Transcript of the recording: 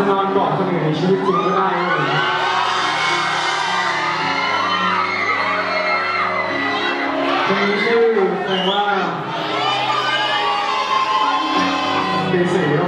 จะนอนกอดคนอื่นในชีวิตจริงก็ได้เลยเพลงนี้ชื่อเพลว่าเดซิโอ